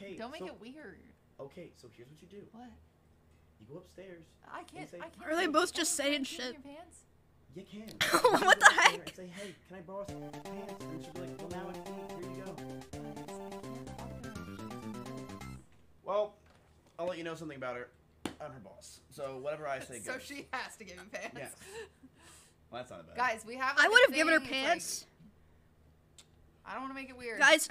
Okay. Don't make so, it weird. Okay, so here's what you do. What? You go upstairs. I can't. say- I can't. Are they both just saying shit? your pants? You can. What You the heck? Say, hey, can I borrow some pants? And she'll be like, well, now I can. Here you go. Well, I'll let you know something about her. I'm her boss. So whatever I say So she has to give you pants. Yes. Well, that's not bad. Guys, we have. I like, I would have given her pants. like- pants. I don't want to make it weird. Guys,